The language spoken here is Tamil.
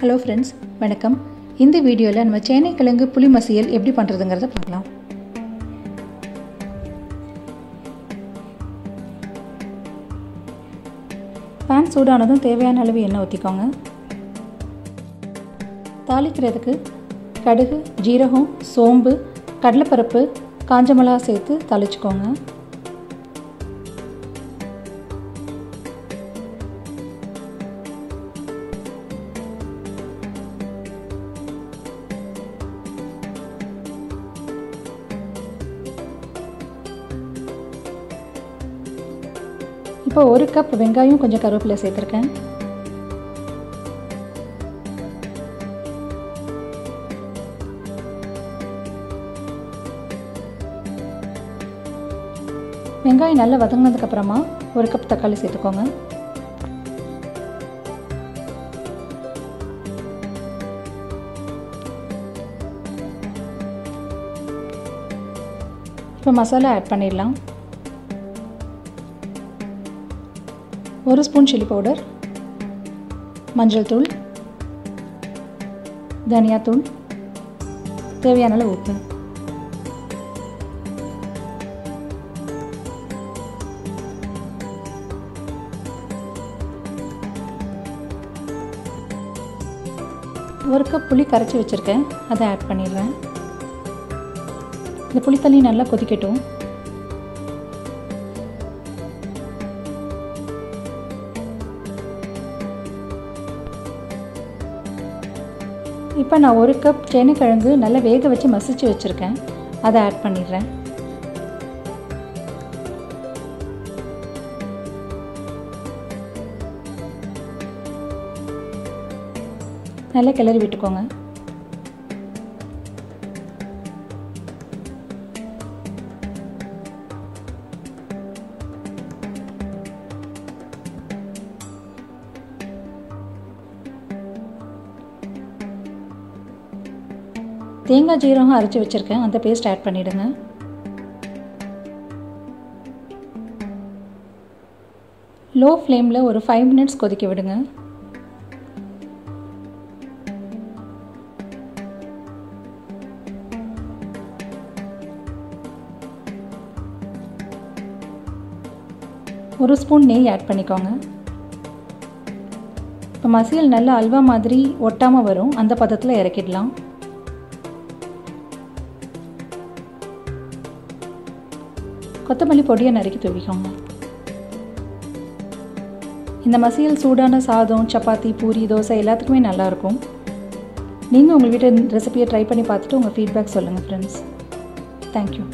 ஹலோ ஃப்ரெண்ட்ஸ் வணக்கம். இந்த வீடியோவில் நம்ம சேனைக்கிழங்கு புளி மசியல் எப்படி பண்ணுறதுங்கிறத பார்க்கலாம். பேன் சூடானதும் தேவையான அளவு எண்ணெய் ஊற்றிக்கோங்க தாளிக்கிறதுக்கு கடுகு ஜீரகம் சோம்பு கடலைப்பருப்பு காஞ்ச மிளகா சேர்த்து தாளிச்சுக்கோங்க. இப்போ ஒரு கப் வெங்காயம் கொஞ்சம் கருவேப்பிலை சேர்த்துருக்கேன். வெங்காயம் நல்லா வதங்கினதுக்கப்புறமா ஒரு கப் தக்காளி சேர்த்துக்கோங்க. இப்போ மசாலா ஆட் பண்ணிடலாம். ஒரு ஸ்பூன் சில்லி பவுடர் மஞ்சள் தூள் தனியாத்தூள் தேவையான அளவு உப்பு. ஒரு கப் புளி கரைச்சி வச்சுருக்கேன். அதை ஆட் பண்ணிடுறேன். இந்த புளித்தண்ணி நல்லா கொதிக்கட்டும். இப்போ நான் ஒரு கப் சேனைக்கிழங்கு நல்லா வேக வச்சு மசிச்சு வச்சுருக்கேன். அதை ஆட் பண்ணிடுறேன். நல்லா கிளறி விட்டுக்கோங்க. தேங்காய் ஜீரகம் அரைச்சி வச்சுருக்கேன். அந்த பேஸ்ட் ஆட் பண்ணிவிடுங்க லோ ஃப்ளேமில் ஒரு ஃபைவ் மினிட்ஸ் கொதிக்க விடுங்க. ஒரு ஸ்பூன் நெய் ஆட் பண்ணிக்கோங்க. இப்போ மசியல் நல்லா அல்வா மாதிரி ஒட்டாமல் வரும். அந்த பதத்தில் இறக்கிடலாம். கொத்தமல்லி பொடியை நறுக்கி தூவிக்கோங்க. இந்த மசியல் சூடான சாதம் சப்பாத்தி பூரி தோசை எல்லாத்துக்குமே நல்லாயிருக்கும். நீங்கள் உங்கள் வீட்டு ரெசிபியை ட்ரை பண்ணி பார்த்துட்டு உங்கள் ஃபீட்பேக் சொல்லுங்கள் ஃப்ரெண்ட்ஸ் தேங்க்யூ